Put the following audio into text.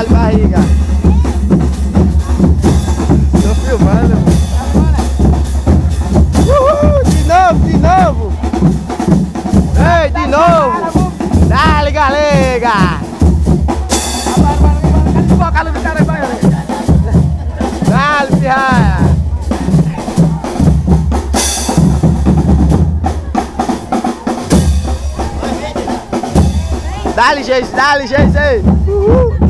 Dá barriga. colocar no cara baiano. Dale, pirraia. Dá-lhe, gente, dá-lhe, gente aí. Uhul.